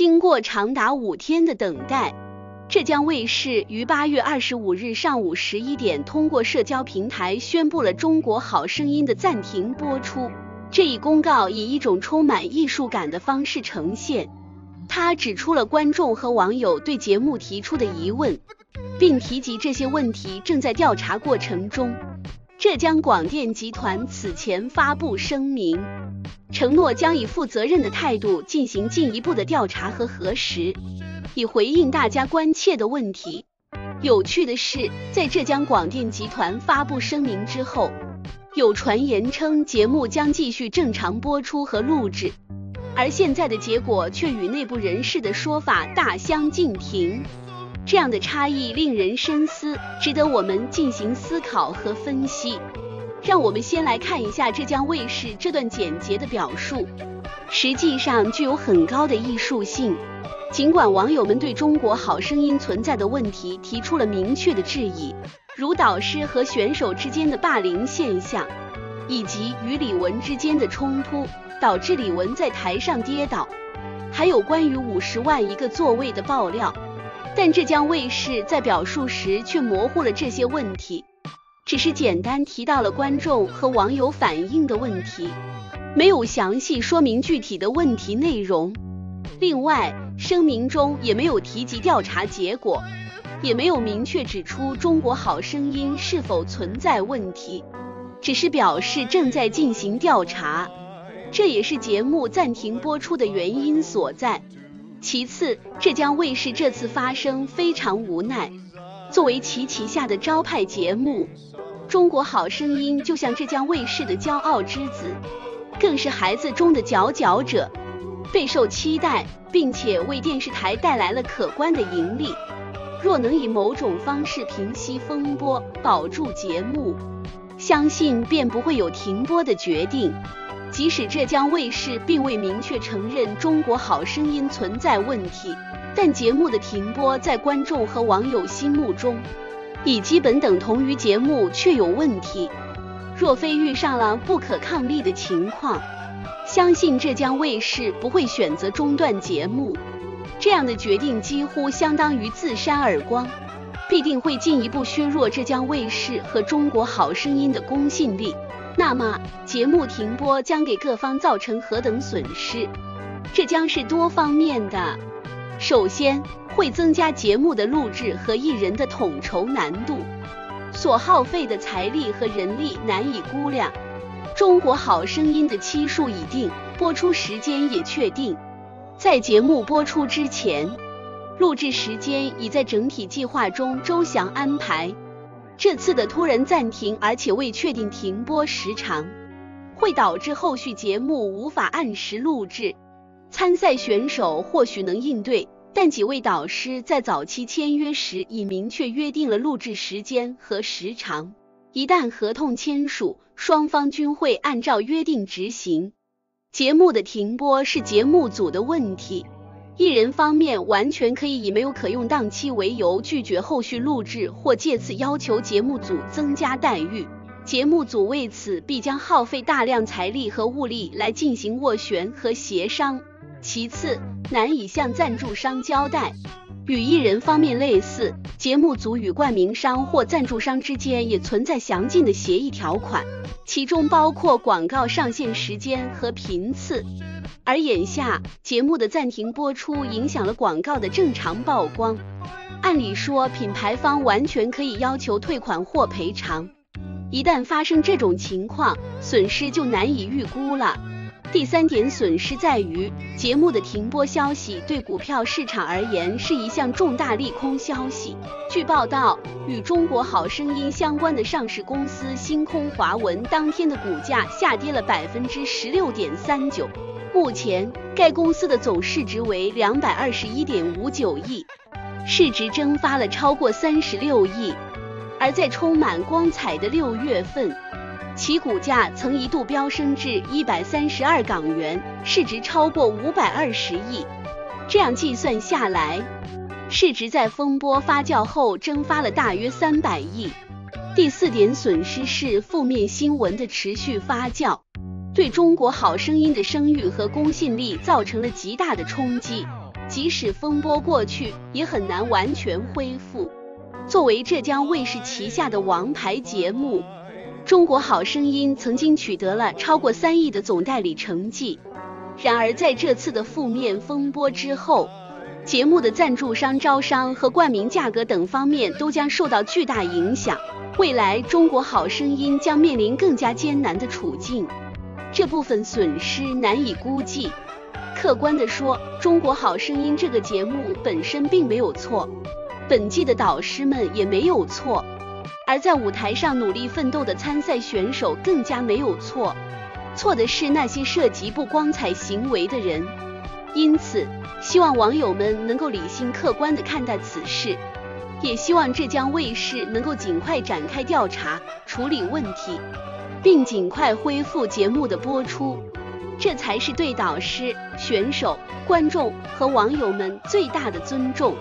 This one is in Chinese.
经过长达五天的等待，浙江卫视于八月二十五日上午十一点通过社交平台宣布了《中国好声音》的暂停播出。这一公告以一种充满艺术感的方式呈现，他指出了观众和网友对节目提出的疑问，并提及这些问题正在调查过程中。浙江广电集团此前发布声明，承诺将以负责任的态度进行进一步的调查和核实，以回应大家关切的问题。有趣的是，在浙江广电集团发布声明之后，有传言称节目将继续正常播出和录制，而现在的结果却与内部人士的说法大相径庭。这样的差异令人深思，值得我们进行思考和分析。让我们先来看一下浙江卫视这段简洁的表述，实际上具有很高的艺术性。尽管网友们对中国好声音存在的问题提出了明确的质疑，如导师和选手之间的霸凌现象，以及与李玟之间的冲突导致李玟在台上跌倒，还有关于五十万一个座位的爆料。但浙江卫视在表述时却模糊了这些问题，只是简单提到了观众和网友反映的问题，没有详细说明具体的问题内容。另外，声明中也没有提及调查结果，也没有明确指出《中国好声音》是否存在问题，只是表示正在进行调查，这也是节目暂停播出的原因所在。其次，浙江卫视这次发声非常无奈。作为其旗下的招牌节目，《中国好声音》就像浙江卫视的骄傲之子，更是孩子中的佼佼者，备受期待，并且为电视台带来了可观的盈利。若能以某种方式平息风波，保住节目，相信便不会有停播的决定。即使浙江卫视并未明确承认《中国好声音》存在问题，但节目的停播在观众和网友心目中已基本等同于节目确有问题。若非遇上了不可抗力的情况，相信浙江卫视不会选择中断节目。这样的决定几乎相当于自扇耳光，必定会进一步削弱浙江卫视和《中国好声音》的公信力。那么节目停播将给各方造成何等损失？这将是多方面的。首先，会增加节目的录制和艺人的统筹难度，所耗费的财力和人力难以估量。中国好声音的期数已定，播出时间也确定，在节目播出之前，录制时间已在整体计划中周详安排。这次的突然暂停，而且未确定停播时长，会导致后续节目无法按时录制。参赛选手或许能应对，但几位导师在早期签约时已明确约定了录制时间和时长，一旦合同签署，双方均会按照约定执行。节目的停播是节目组的问题。艺人方面完全可以以没有可用档期为由拒绝后续录制，或借此要求节目组增加待遇。节目组为此必将耗费大量财力和物力来进行斡旋和协商。其次，难以向赞助商交代。与艺人方面类似，节目组与冠名商或赞助商之间也存在详尽的协议条款，其中包括广告上线时间和频次。而眼下节目的暂停播出影响了广告的正常曝光，按理说品牌方完全可以要求退款或赔偿，一旦发生这种情况，损失就难以预估了。第三点损失在于节目的停播消息对股票市场而言是一项重大利空消息。据报道，与中国好声音相关的上市公司星空华文当天的股价下跌了百分之十六点三九。目前，该公司的总市值为两百二十一点五九亿，市值蒸发了超过三十六亿。而在充满光彩的六月份，其股价曾一度飙升至一百三十二港元，市值超过五百二十亿。这样计算下来，市值在风波发酵后蒸发了大约三百亿。第四点损失是负面新闻的持续发酵。对中国好声音的声誉和公信力造成了极大的冲击。即使风波过去，也很难完全恢复。作为浙江卫视旗下的王牌节目，《中国好声音》曾经取得了超过三亿的总代理成绩。然而，在这次的负面风波之后，节目的赞助商招商和冠名价格等方面都将受到巨大影响。未来，《中国好声音》将面临更加艰难的处境，这部分损失难以估计。客观地说，《中国好声音》这个节目本身并没有错，本季的导师们也没有错，而在舞台上努力奋斗的参赛选手更加没有错。错的是那些涉及不光彩行为的人，因此希望网友们能够理性客观地看待此事，也希望浙江卫视能够尽快展开调查，处理问题，并尽快恢复节目的播出，这才是对导师、选手、观众和网友们最大的尊重。